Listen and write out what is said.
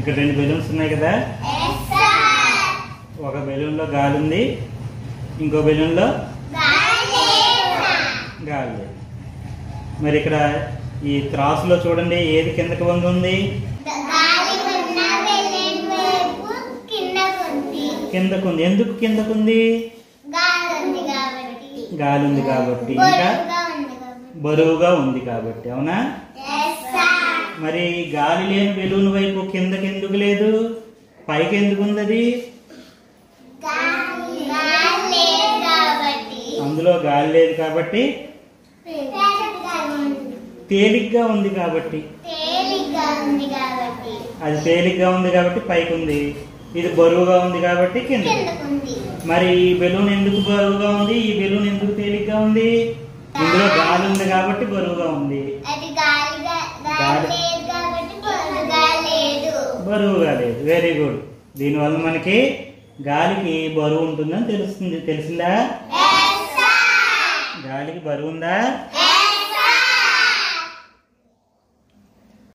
ఇక్కడ రెండు బెలూన్స్ ఉన్నాయి కదా? ఒక బెలూన్లో గాలి ఉంది ఇంకో బెలూన్లో గాలి లేదు. మరి ఇక్కడ ఈ త్రాసులో చూడండి ఏది కిందకి వంగి ఉంది? కిందకు ఉంది. ఎందుకు కిందకు ఉంది? గాలి ఉంది కాబట్టి. ఇంకా బరువుగా ఉంది కాబట్టి. అవునా? మరి గాలి లేని బెలూన్ వైపు కిందకి ఎందుకు లేదు? పైకి ఎందుకు ఉంది అది అందులో గాలి లేదు కాబట్టి తేలిగ్గా ఉంది కాబట్టి. అది తేలిగ్గా ఉంది కాబట్టి పైకి ఉంది ఇది బరువుగా ఉంది కాబట్టి కింద మరి ఈ బెలూన్ ఎందుకు బరువుగా ఉంది? ఈ బెలూన్ ఎందుకు తేలిగ్గా ఉంది? ఇందులో గాలి ఉంది కాబట్టి బరువుగా ఉంది. బరువుగా లేదు వెరీ గుడ్ దీనివల్ల మనకి గాలికి బరువు ఉంటుందని తెలుస్తుంది. తెలిసిందా? గాలికి బరువు ఉందా?